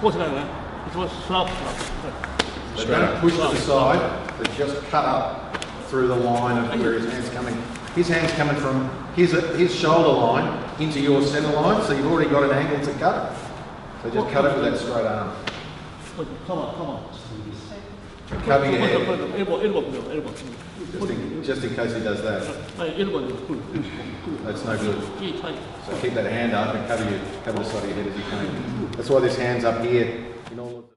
quarter over, it was slop, slop. They don't push to the side, they just cut up through the line of where his hand's coming. His hand's coming from his, his shoulder line into your centre line, so you've already got an angle to cut it. So just cut it with that straight arm. Come on, come on. Cover your head. Just in, just in case he does that. That's no good. So keep that hand up and cover, your, cover the side of your head as you can. Why this hand's up here. of the...